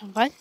What?